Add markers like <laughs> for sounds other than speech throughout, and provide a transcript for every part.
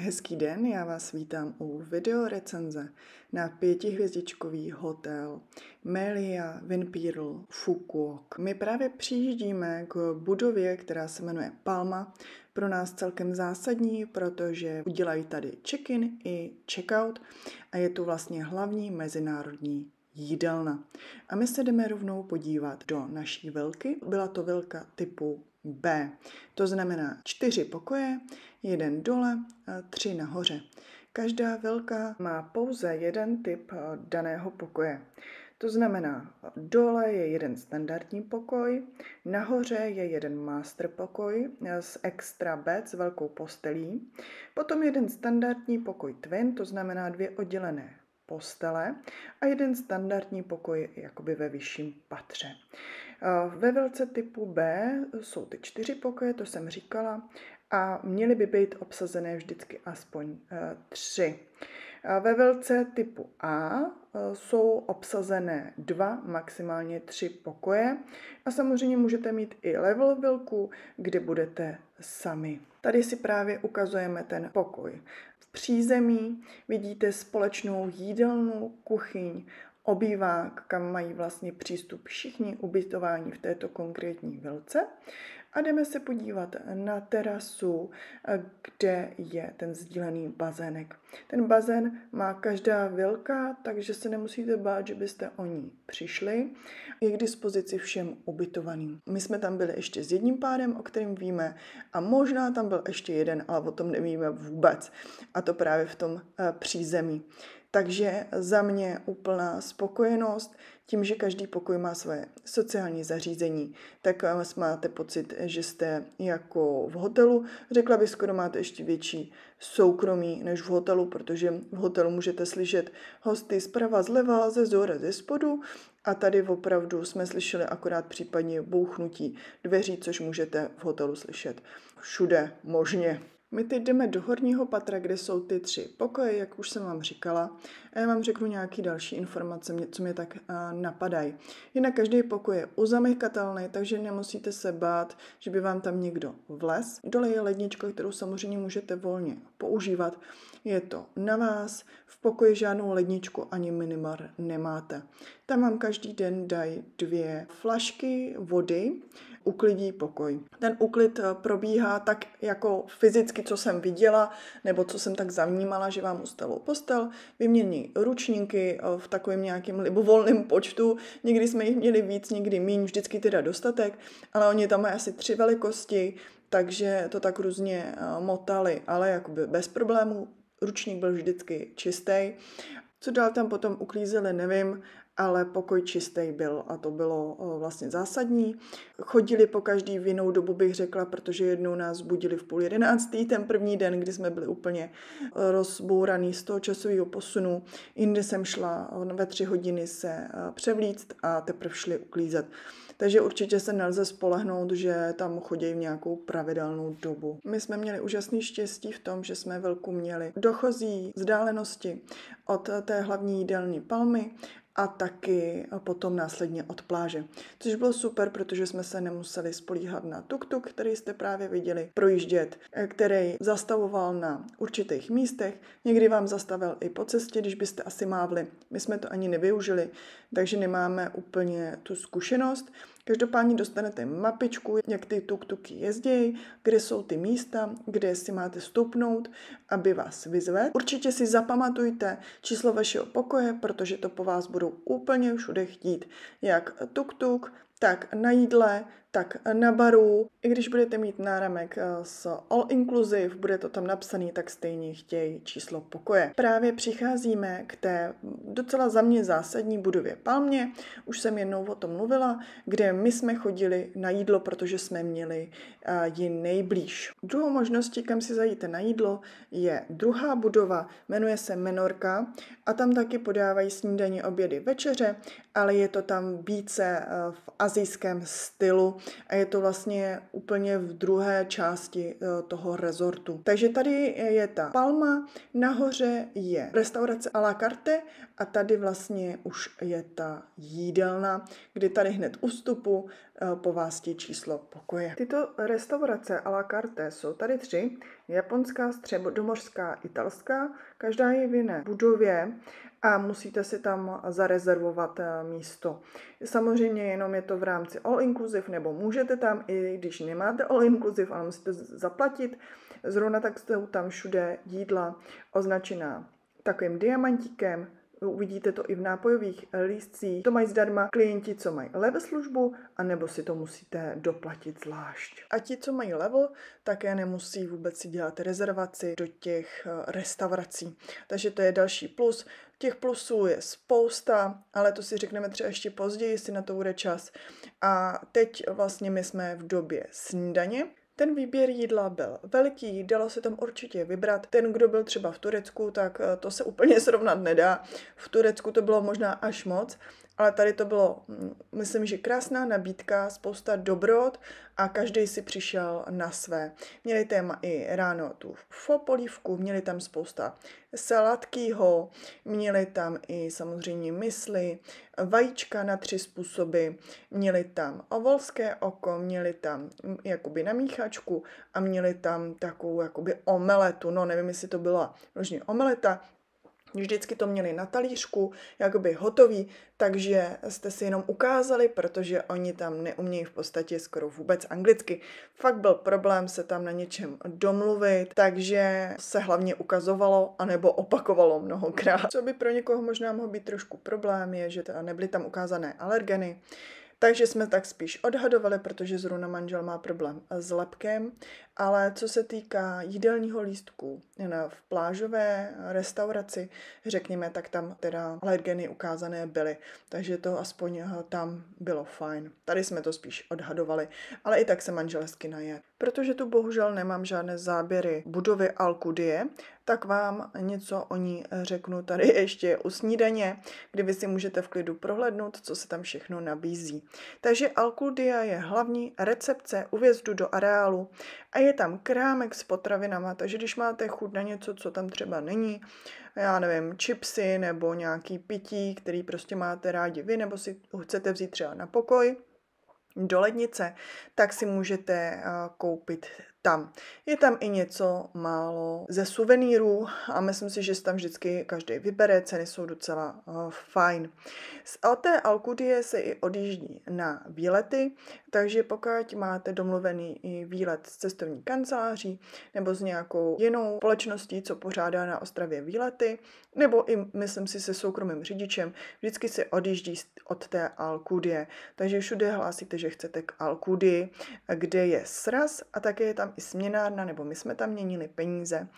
Hezký den, já vás vítám u videorecenze na pětihvězdičkový hotel Melia Vinpearl Fukuok. My právě přijíždíme k budově, která se jmenuje Palma. Pro nás celkem zásadní, protože udělají tady check-in i check-out a je tu vlastně hlavní mezinárodní jídelna. A my se jdeme rovnou podívat do naší velky. Byla to velka typu B. To znamená čtyři pokoje, jeden dole, tři nahoře. Každá velká má pouze jeden typ daného pokoje. To znamená, dole je jeden standardní pokoj, nahoře je jeden master pokoj s extra bed s velkou postelí, potom jeden standardní pokoj twin, to znamená dvě oddělené postele a jeden standardní pokoj jakoby ve vyšším patře. Ve velce typu B jsou ty čtyři pokoje, to jsem říkala, a měly by být obsazené vždycky aspoň e, tři. Ve velce typu A jsou obsazené dva, maximálně tři pokoje a samozřejmě můžete mít i level vilku, kde budete sami. Tady si právě ukazujeme ten pokoj. V přízemí vidíte společnou jídelnu, kuchyň, obývák, kam mají vlastně přístup všichni ubytování v této konkrétní vilce. A jdeme se podívat na terasu, kde je ten sdílený bazének. Ten bazén má každá vilka, takže se nemusíte bát, že byste o ní přišli. Je k dispozici všem ubytovaným. My jsme tam byli ještě s jedním pádem, o kterém víme, a možná tam byl ještě jeden, ale o tom nevíme vůbec. A to právě v tom eh, přízemí. Takže za mě úplná spokojenost tím, že každý pokoj má své sociální zařízení, tak máte pocit, že jste jako v hotelu. Řekla bych, skoro máte ještě větší soukromí než v hotelu, protože v hotelu můžete slyšet hosty zprava, zleva, ze zora, ze spodu a tady opravdu jsme slyšeli akorát případně bouchnutí dveří, což můžete v hotelu slyšet všude možně. My teď jdeme do horního patra, kde jsou ty tři pokoje, jak už jsem vám říkala. A já vám řeknu nějaké další informace, co mě tak napadají. Jinak každý pokoj je uzamykatelný, takže nemusíte se bát, že by vám tam někdo vlez. Dole je lednička, kterou samozřejmě můžete volně používat. Je to na vás. V pokoji žádnou ledničku ani minimar nemáte. Tam vám každý den dají dvě flašky vody, uklidí pokoj. Ten uklid eh, probíhá tak jako fyzicky, co jsem viděla, nebo co jsem tak zavnímala, že vám ustalou postel, vymění ručníky eh, v takovém nějakém libovolném počtu. Někdy jsme jich měli víc, někdy méně, vždycky teda dostatek, ale oni tam mají asi tři velikosti, takže to tak různě eh, motali, ale jakoby bez problémů. Ručník byl vždycky čistý. Co dál tam potom uklízeli, nevím, ale pokoj čistý byl a to bylo vlastně zásadní. Chodili po každý v jinou dobu, bych řekla, protože jednou nás budili v půl jedenáctý, ten první den, kdy jsme byli úplně rozbouraný z toho časového posunu. Jindy jsem šla ve tři hodiny se převlíct a teprve šli uklízet. Takže určitě se nelze spolehnout, že tam chodí v nějakou pravidelnou dobu. My jsme měli úžasný štěstí v tom, že jsme velkou měli dochozí vzdálenosti od té hlavní jídelní palmy a taky potom následně od pláže. Což bylo super, protože jsme se nemuseli spolíhat na tuk-tuk, který jste právě viděli, projíždět, eh, který zastavoval na určitých místech. Někdy vám zastavil i po cestě, když byste asi mávli. My jsme to ani nevyužili, takže nemáme úplně tu zkušenost. Každopádně dostanete mapičku, jak ty tuk-tuky jezdí, kde jsou ty místa, kde si máte stoupnout, aby vás vyzvedl. Určitě si zapamatujte číslo vašeho pokoje, protože to po vás budou úplně všude chtít. Jak tuk-tuk, tak na jídle, tak na baru, i když budete mít náramek eh, s all inclusive, bude to tam napsaný, tak stejně chtějí číslo pokoje. Právě přicházíme k té docela za mě zásadní budově Palmě, už jsem jednou o tom mluvila, kde my jsme chodili na jídlo, protože jsme měli eh, ji nejblíž. Druhou možností, kam si zajít na jídlo, je druhá budova, jmenuje se Menorka a tam taky podávají snídaně, obědy, večeře, ale je to tam více eh, v azijském stylu, a je to vlastně úplně v druhé části eh, toho rezortu. Takže tady je ta palma, nahoře je restaurace à la carte a tady vlastně už je ta jídelna, kdy tady hned u vstupu po vás ti číslo pokoje. Tyto restaurace à la carte jsou tady tři. Japonská, středomořská, italská. Každá je v jiné budově a musíte si tam zarezervovat eh, místo. Samozřejmě jenom je to v rámci all inclusive, nebo můžete tam, i když nemáte all inclusive, ale musíte zaplatit. Zrovna tak jsou tam všude jídla označená takovým diamantíkem, uvidíte to i v nápojových lístcích. To mají zdarma klienti, co mají level službu, anebo si to musíte doplatit zvlášť. A ti, co mají level, také nemusí vůbec si dělat rezervaci do těch eh, restaurací. Takže to je další plus. Těch plusů je spousta, ale to si řekneme třeba ještě později, jestli na to bude čas. A teď vlastně my jsme v době snídaně, ten výběr jídla byl veliký, dalo se tam určitě vybrat. Ten, kdo byl třeba v Turecku, tak eh, to se úplně srovnat nedá. V Turecku to bylo možná až moc, ale tady to bylo, mm, myslím, že krásná nabídka, spousta dobrot a každý si přišel na své. Měli téma i ráno tu fopolívku, měli tam spousta sladkýho, měli tam i samozřejmě mysli, vajíčka na tři způsoby, měli tam ovolské oko, měli tam mm, jakoby namíchačku a měli tam takovou jakoby omeletu, no nevím, jestli to byla možná omeleta, Vždycky to měli na talířku, jakoby hotový, takže jste si jenom ukázali, protože oni tam neumějí v podstatě skoro vůbec anglicky. Fakt byl problém se tam na něčem domluvit, takže se hlavně ukazovalo anebo opakovalo mnohokrát. Co by pro někoho možná mohl být trošku problém, je, že nebyly tam ukázané alergeny, takže jsme tak spíš odhadovali, protože zrovna manžel má problém s lepkem, ale co se týká jídelního lístku v plážové restauraci, řekněme, tak tam teda alergeny ukázané byly, takže to aspoň eh, tam bylo fajn. Tady jsme to spíš odhadovali, ale i tak se manžel hezky naje. Protože tu bohužel nemám žádné záběry budovy Alkudie, tak vám něco o ní řeknu tady <laughs> ještě u snídaně, kdy vy si můžete v klidu prohlédnout, co se tam všechno nabízí. Takže Alkudia je hlavní recepce u do areálu a je tam krámek s potravinama, takže když máte chuť na něco, co tam třeba není, já nevím, chipsy nebo nějaký pití, který prostě máte rádi vy, nebo si chcete vzít třeba na pokoj, do lednice, tak si můžete koupit tam. Je tam i něco málo ze suvenýrů a myslím si, že si tam vždycky každý vybere, ceny jsou docela uh, fajn. Z té Alkudie se i odjíždí na výlety, takže pokud máte domluvený i výlet s cestovní kanceláří nebo s nějakou jinou společností, co pořádá na Ostravě výlety, nebo i, myslím si, se soukromým řidičem, vždycky se odjíždí od té Alkudie. Takže všude hlásíte, že chcete k Alkudii, kde je sraz a také je tam i směnárna, nebo my jsme tam měnili peníze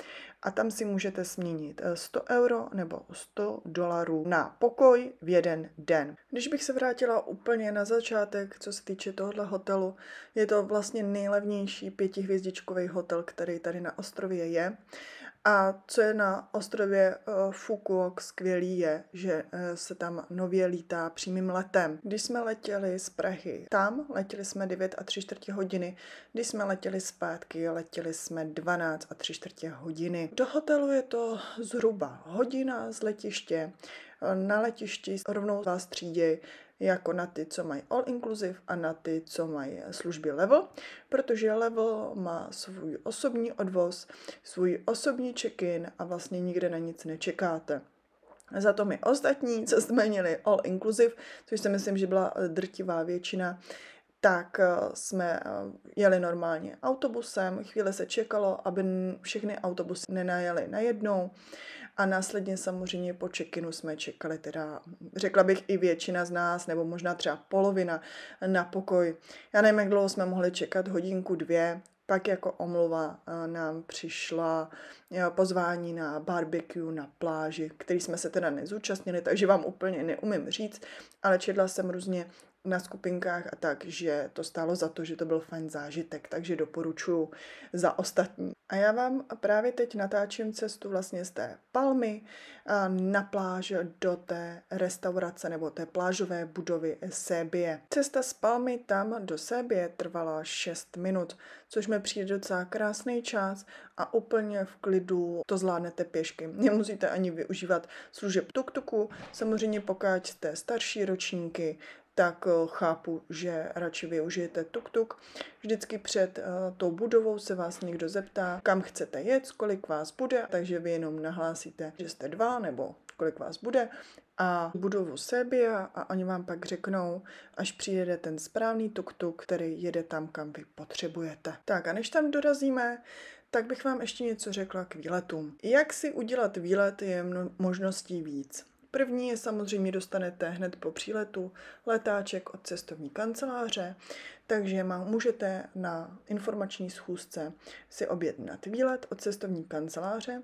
a tam si můžete směnit 100 eh, euro nebo 100 dolarů na pokoj v jeden den. Když bych se vrátila úplně na začátek, co se týče tohohle hotelu, je to vlastně nejlevnější pětihvězdičkový hotel, který tady na ostrově je. A co je na ostrově uh, Fukuok skvělý je, že uh, se tam nově lítá přímým letem. Když jsme letěli z Prahy tam, letěli jsme 9 a 3 čtvrtě hodiny, když jsme letěli zpátky, letěli jsme 12 a 3 čtvrtě hodiny. Do hotelu je to zhruba hodina z letiště. Na letišti rovnou vás třídějí jako na ty, co mají all inclusive a na ty, co mají služby level, protože level má svůj osobní odvoz, svůj osobní check-in a vlastně nikde na nic nečekáte. Za to my ostatní, co jsme měli all inclusive, což si myslím, že byla drtivá většina, tak eh, jsme eh, jeli normálně autobusem, chvíli se čekalo, aby všechny autobusy nenajeli najednou. A následně samozřejmě po čekinu jsme čekali teda, řekla bych i většina z nás, nebo možná třeba polovina na pokoj. Já nevím, jak dlouho jsme mohli čekat, hodinku, dvě, pak jako omluva eh, nám přišla pozvání na barbecue na pláži, který jsme se teda nezúčastnili, takže vám úplně neumím říct, ale četla jsem různě na skupinkách a tak, že to stálo za to, že to byl fajn zážitek, takže doporučuji za ostatní. A já vám právě teď natáčím cestu vlastně z té Palmy na pláž do té restaurace nebo té plážové budovy Sébie. Cesta z Palmy tam do Sébie trvala 6 minut, což mi přijde docela krásný čas a úplně v klidu to zvládnete pěšky. Nemusíte ani využívat služeb tuk-tuku, samozřejmě pokud jste starší ročníky, tak eh, chápu, že radši využijete tuk-tuk. Vždycky před uh, tou budovou se vás někdo zeptá, kam chcete jet, kolik vás bude, takže vy jenom nahlásíte, že jste dva nebo kolik vás bude a budovu Sebia a oni vám pak řeknou, až přijede ten správný tuk-tuk, který jede tam, kam vy potřebujete. Tak a než tam dorazíme, tak bych vám ještě něco řekla k výletům. Jak si udělat výlet je možností víc. První je samozřejmě dostanete hned po příletu letáček od cestovní kanceláře, takže má, můžete na informační schůzce si objednat výlet od cestovní kanceláře,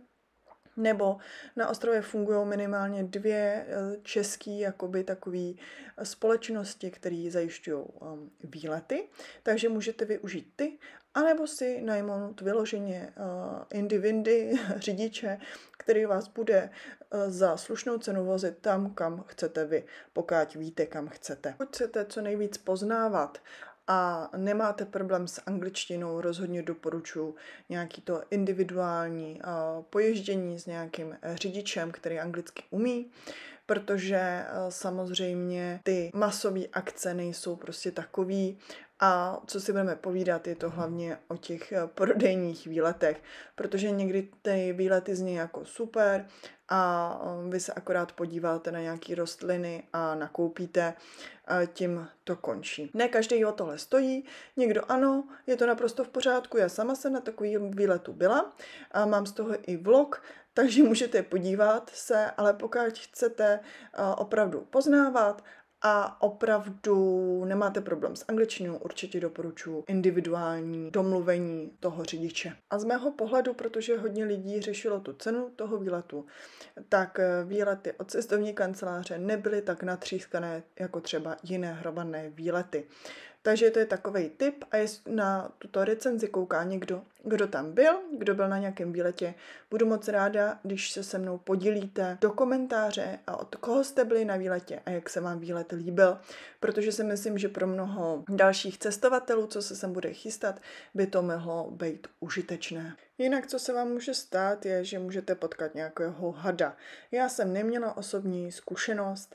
nebo na ostrově fungují minimálně dvě eh, české jakoby takový eh, společnosti, které zajišťují um, výlety, takže můžete využít ty, anebo si najmout vyloženě uh, indivindy, <laughs> řidiče, který vás bude uh, za slušnou cenu vozit tam, kam chcete vy, pokud víte, kam chcete. Pokud chcete co nejvíc poznávat a nemáte problém s angličtinou, rozhodně doporučuji nějaký to individuální poježdění s nějakým řidičem, který anglicky umí, protože samozřejmě ty masové akce nejsou prostě takový a co si budeme povídat, je to hlavně o těch prodejních výletech, protože někdy ty výlety zní jako super a um, vy se akorát podíváte na nějaké rostliny a nakoupíte, tím to končí. Ne každý o tohle stojí, někdo ano, je to naprosto v pořádku, já sama jsem na takový výletu byla a mám z toho i vlog, <laughs> takže můžete podívat se, ale pokud chcete opravdu poznávat a opravdu nemáte problém s angličtinou, určitě doporučuji individuální domluvení toho řidiče. A z mého pohledu, protože hodně lidí řešilo tu cenu toho výletu, tak eh, výlety od cestovní kanceláře nebyly tak natřískané jako třeba jiné hromadné výlety. Takže to je takový tip a jestli na tuto recenzi kouká někdo, kdo tam byl, kdo byl na nějakém výletě, budu moc ráda, když se se mnou podělíte do komentáře a od koho jste byli na výletě a jak se vám výlet líbil, protože si myslím, že pro mnoho dalších cestovatelů, co se sem bude chystat, by to mohlo být užitečné. Jinak, co se vám může stát, je, že můžete potkat nějakého hada. Já jsem neměla osobní zkušenost,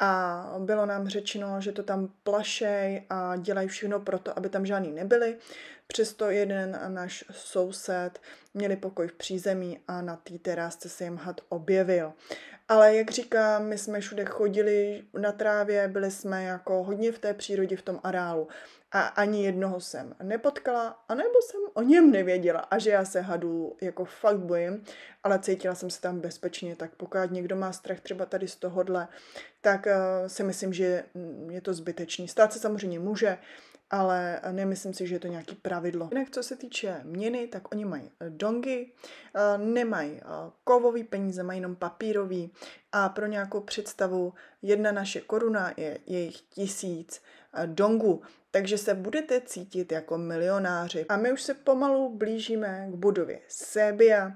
a bylo nám řečeno, že to tam plašej a dělají všechno pro to, aby tam žádný nebyli. Přesto jeden náš soused měli pokoj v přízemí a na té terásce se jim had objevil. Ale jak říkám, my jsme všude chodili na trávě, byli jsme jako hodně v té přírodě, v tom areálu a ani jednoho jsem nepotkala, anebo jsem o něm nevěděla a že já se hadu jako fakt bojím, ale cítila jsem se tam bezpečně, tak pokud někdo má strach třeba tady z tohohle, tak uh, si myslím, že je to zbytečný. Stát se samozřejmě může, ale nemyslím si, že je to nějaký pravidlo. Jinak co se týče měny, tak oni mají dongy, eh, nemají eh, kovový peníze, mají jenom papírový a pro nějakou představu jedna naše koruna je jejich tisíc dongů takže se budete cítit jako milionáři. A my už se pomalu blížíme k budově Sebia,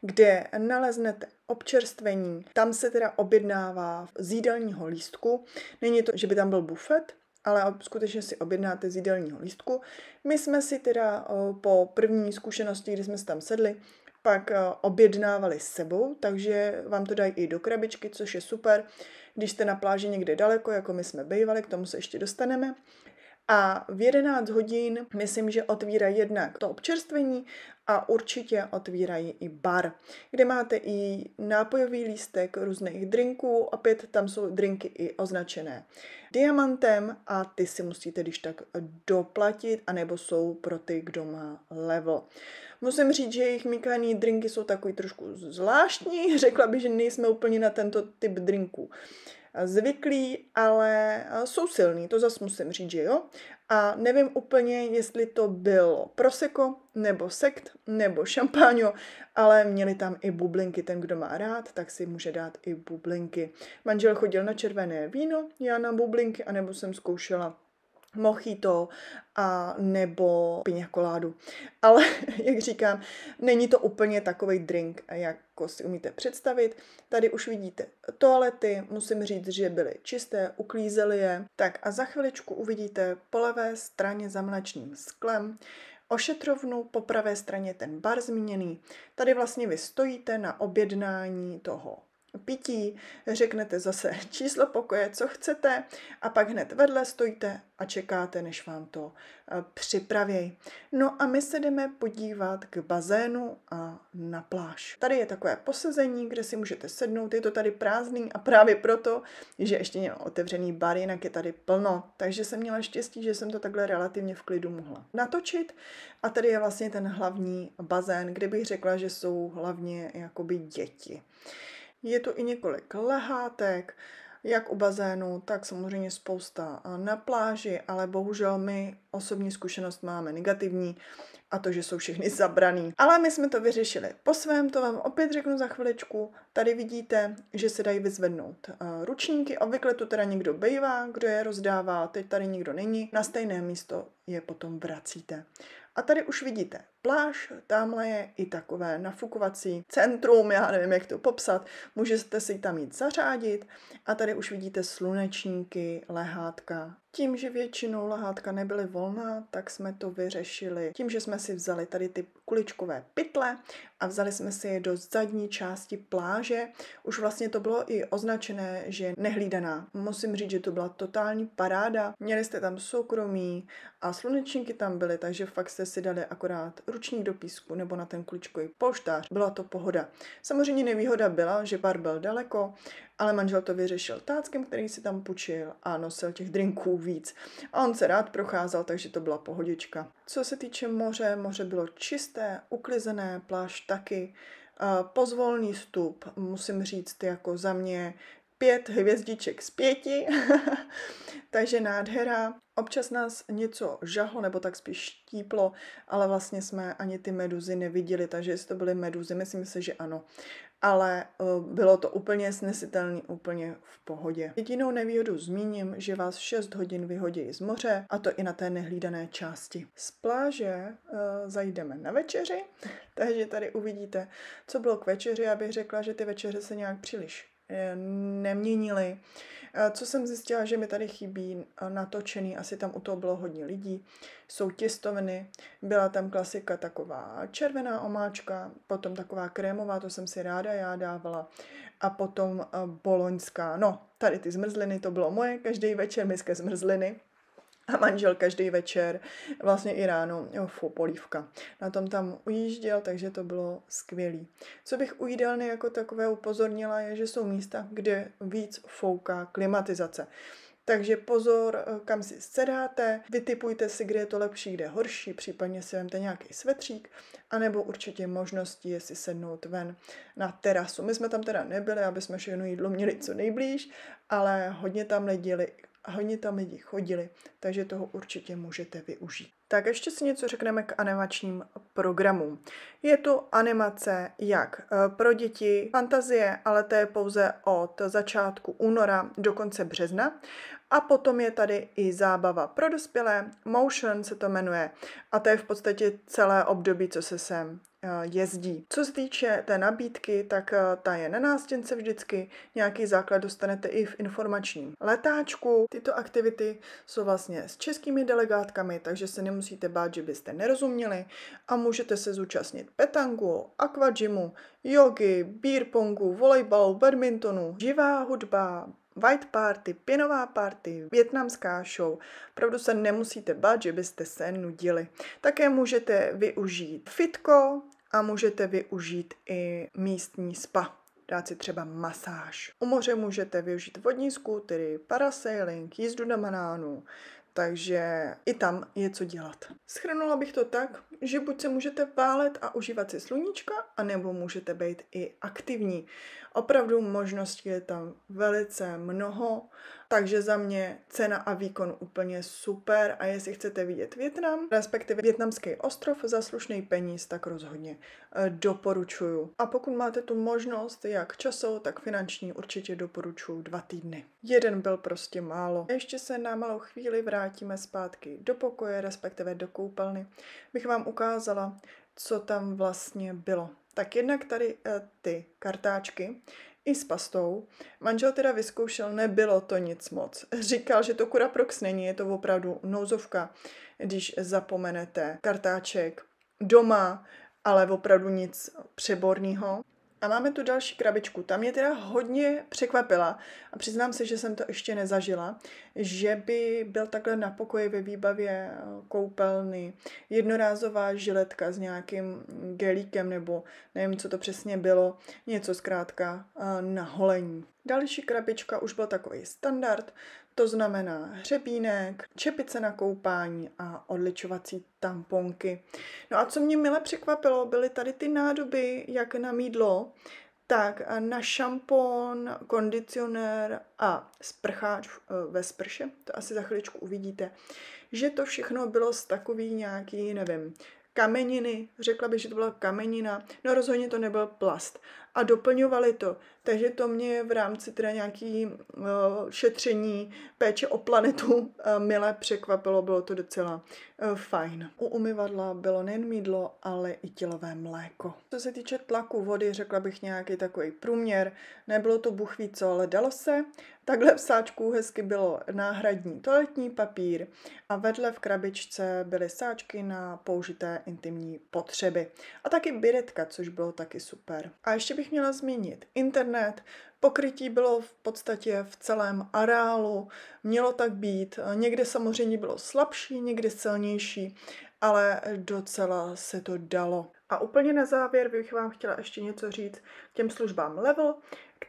kde naleznete občerstvení. Tam se teda objednává z jídelního lístku. Není to, že by tam byl bufet, ale skutečně si objednáte z jídelního lístku. My jsme si teda po první zkušenosti, kdy jsme se tam sedli, pak objednávali s sebou, takže vám to dají i do krabičky, což je super. Když jste na pláži někde daleko, jako my jsme bývali, k tomu se ještě dostaneme. A v 11 hodin myslím, že otvírají jednak to občerstvení a určitě otvírají i bar, kde máte i nápojový lístek různých drinků, opět tam jsou drinky i označené diamantem a ty si musíte když tak doplatit, anebo jsou pro ty, kdo má level. Musím říct, že jejich mikaný drinky jsou takový trošku zvláštní, <laughs> řekla bych, že nejsme úplně na tento typ drinků zvyklí, ale jsou silní, to zase musím říct, že jo. A nevím úplně, jestli to bylo proseko, nebo sekt, nebo šampáňo, ale měli tam i bublinky. Ten, kdo má rád, tak si může dát i bublinky. Manžel chodil na červené víno, já na bublinky, anebo jsem zkoušela mochito a nebo piňakoládu. Ale, <laughs> jak říkám, není to úplně takový drink, jako si umíte představit. Tady už vidíte toalety, musím říct, že byly čisté, uklízeli je. Tak a za chviličku uvidíte po levé straně za mlečným sklem ošetrovnu, po pravé straně ten bar zmíněný. Tady vlastně vy stojíte na objednání toho pití, řeknete zase <laughs> číslo pokoje, co chcete a pak hned vedle stojíte a čekáte, než vám to eh, připraví. No a my se jdeme podívat k bazénu a na pláž. Tady je takové posezení, kde si můžete sednout, je to tady prázdný a právě proto, že ještě měl otevřený bar, jinak je tady plno. Takže jsem měla štěstí, že jsem to takhle relativně v klidu mohla natočit. A tady je vlastně ten hlavní bazén, kde bych řekla, že jsou hlavně jakoby děti. Je to i několik lehátek, jak u bazénu, tak samozřejmě spousta na pláži, ale bohužel my osobní zkušenost máme negativní a to, že jsou všechny <laughs> zabraný. Ale my jsme to vyřešili po svém, to vám opět řeknu za chviličku. Tady vidíte, že se dají vyzvednout ručníky, obvykle tu teda někdo bejvá, kdo je rozdává, teď tady nikdo není, na stejné místo je potom vracíte. A tady už vidíte pláž, tamhle je i takové nafukovací centrum, já nevím, jak to popsat, můžete si tam jít zařádit a tady už vidíte slunečníky, lehátka. Tím, že většinou lehátka nebyly volná, tak jsme to vyřešili tím, že jsme si vzali tady ty kuličkové pytle a vzali jsme si je do zadní části pláže. Už vlastně to bylo i označené, že nehlídaná. Musím říct, že to byla totální paráda. Měli jste tam soukromí a slunečníky tam byly, takže fakt jste si dali akorát ručník do písku nebo na ten kličkový polštář. Byla to pohoda. Samozřejmě nevýhoda byla, že bar byl daleko, ale manžel to vyřešil táckem, který si tam půjčil a nosil těch drinků víc. A on se rád procházel, takže to byla pohodička. Co se týče moře, moře bylo čisté, uklizené, pláž taky. Pozvolný vstup, musím říct, jako za mě pět hvězdiček z pěti, <laughs> takže nádhera. Občas nás něco žahlo, nebo tak spíš štíplo, ale vlastně jsme ani ty meduzy neviděli, takže jestli to byly meduzy, myslím si, že ano. Ale uh, bylo to úplně snesitelné, úplně v pohodě. Jedinou nevýhodu zmíním, že vás 6 hodin vyhodí z moře, a to i na té nehlídané části. Z pláže uh, zajdeme na večeři, <laughs> takže tady uvidíte, co bylo k večeři. Já bych řekla, že ty večeře se nějak příliš Eh, neměnili. Eh, co jsem zjistila, že mi tady chybí eh, natočený, asi tam u toho bylo hodně lidí, jsou těstoviny, byla tam klasika taková červená omáčka, potom taková krémová, to jsem si ráda já dávala, a potom boloňská. No, tady ty zmrzliny, to bylo moje, každý večer miska zmrzliny, a manžel každý večer, vlastně i ráno, jo, fu, polívka. Na tom tam ujížděl, takže to bylo skvělý. Co bych u jídelny jako takové upozornila, je, že jsou místa, kde víc fouká klimatizace. Takže pozor, eh, kam si sedáte, vytipujte si, kde je to lepší, kde je horší, případně si vemte nějaký svetřík, anebo určitě možností je si sednout ven na terasu. My jsme tam teda nebyli, aby jsme všechno jídlo měli co nejblíž, ale hodně tam leděli a hodně tam lidi chodili, takže toho určitě můžete využít. Tak ještě si něco řekneme k animačním programům. Je to animace jak eh, pro děti, fantazie, ale to je pouze od začátku února do konce března. A potom je tady i zábava pro dospělé, Motion se to jmenuje, a to je v podstatě celé období, co se sem Eh, jezdí. Co se týče té nabídky, tak eh, ta je na nástěnce vždycky. Nějaký základ dostanete i v informačním letáčku. Tyto aktivity jsou vlastně s českými delegátkami, takže se nemusíte bát, že byste nerozuměli a můžete se zúčastnit petangu, aquagymu, jogy, beer pongu, volejbalu, badmintonu, živá hudba, White party, pěnová party, větnamská show. Opravdu se nemusíte bát, že byste se nudili. Také můžete využít fitko a můžete využít i místní spa dát si třeba masáž. U moře můžete využít vodní skútery, parasailing, jízdu na manánu, takže i tam je co dělat. Schrnula bych to tak, že buď se můžete válet a užívat si sluníčka, anebo můžete být i aktivní. Opravdu možností je tam velice mnoho, takže za mě cena a výkon úplně super a jestli chcete vidět Větnam, respektive větnamský ostrov za slušný peníz, tak rozhodně eh, doporučuju. A pokud máte tu možnost, jak časovou, tak finanční, určitě doporučuju dva týdny. Jeden byl prostě málo. Ještě se na malou chvíli vrátíme zpátky do pokoje, respektive do koupelny. Bych vám ukázala, co tam vlastně bylo. Tak jednak tady e, ty kartáčky i s pastou. Manžel teda vyzkoušel, nebylo to nic moc. Říkal, že to Curaprox není, je to opravdu nouzovka, když zapomenete kartáček doma, ale opravdu nic přeborného. A máme tu další krabičku. Tam mě teda hodně překvapila a přiznám se, že jsem to ještě nezažila, že by byl takhle na pokoji ve výbavě eh, koupelny jednorázová žiletka s nějakým gelíkem nebo nevím, co to přesně bylo, něco zkrátka eh, na holení. Další krabička už byl takový standard, to znamená hřebínek, čepice na koupání a odličovací tamponky. No a co mě mile překvapilo, byly tady ty nádoby, jak na mídlo, tak na šampon, kondicionér a sprcháč eh, ve sprše, to asi za chviličku uvidíte, že to všechno bylo z takový nějaký, nevím, kameniny, řekla bych, že to byla kamenina, no rozhodně to nebyl plast. A doplňovali to, takže to mě v rámci teda nějaký uh, šetření péče o planetu uh, milé překvapilo, bylo to docela uh, fajn. U umyvadla bylo nejen mídlo, ale i tělové mléko. Co se týče tlaku vody, řekla bych nějaký takový průměr, nebylo to buchví co, ale dalo se. Takhle v sáčku hezky bylo náhradní toaletní papír a vedle v krabičce byly sáčky na použité intimní potřeby. A taky biretka, což bylo taky super. A ještě bych měla zmínit internet, Pokrytí bylo v podstatě v celém areálu, mělo tak být. Někde samozřejmě bylo slabší, někde silnější, ale docela se to dalo. A úplně na závěr bych vám chtěla ještě něco říct těm službám Level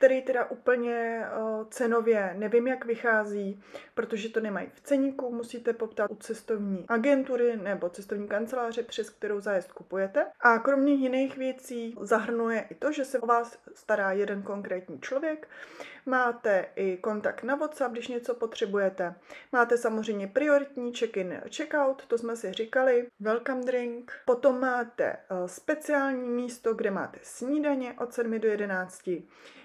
který teda úplně uh, cenově nevím, jak vychází, protože to nemají v ceníku, musíte poptat u cestovní agentury nebo cestovní kanceláře, přes kterou zájezd kupujete. A kromě jiných věcí zahrnuje i to, že se o vás stará jeden konkrétní člověk, máte i kontakt na WhatsApp, když něco potřebujete. Máte samozřejmě prioritní check-in, check-out, to jsme si říkali, welcome drink. Potom máte uh, speciální místo, kde máte snídaně od 7 do 11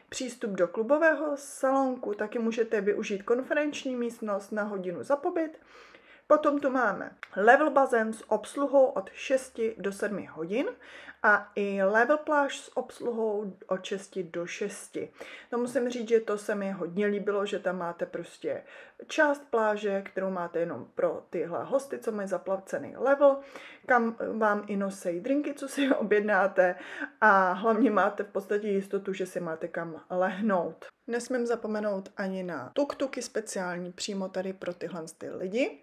Přístup do klubového salonku taky můžete využít konferenční místnost na hodinu za pobyt. Potom tu máme level bazén s obsluhou od 6 do 7 hodin a i level pláž s obsluhou od 6 do 6. No musím říct, že to se mi hodně líbilo, že tam máte prostě část pláže, kterou máte jenom pro tyhle hosty, co mají zaplacený level, kam vám i nosejí drinky, co si <laughs> objednáte a hlavně máte v podstatě jistotu, že si máte kam lehnout. Nesmím zapomenout ani na tuk-tuky speciální přímo tady pro tyhle ty lidi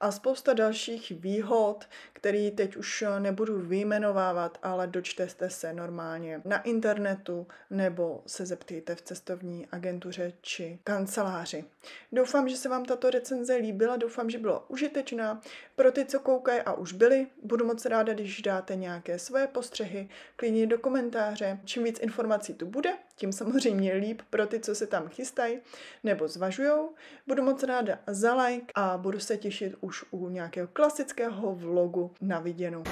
a spousta dalších výhod, které teď už nebudu vyjmenovávat, ale dočtete se normálně na internetu nebo se zeptejte v cestovní agentuře či kanceláři. Doufám, že se vám tato recenze líbila, doufám, že byla užitečná. Pro ty, co koukají a už byli, budu moc ráda, když dáte nějaké své postřehy, klidně do komentáře. Čím víc informací tu bude, tím samozřejmě líp pro ty, co se tam chystají nebo zvažujou. Budu moc ráda za like a budu se těšit už u nějakého klasického vlogu na viděnou.